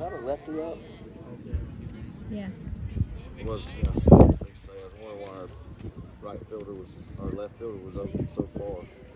that a lefty up? Yeah. It Was yeah. Like I say, I was wondering why our right fielder was our left fielder was open so far.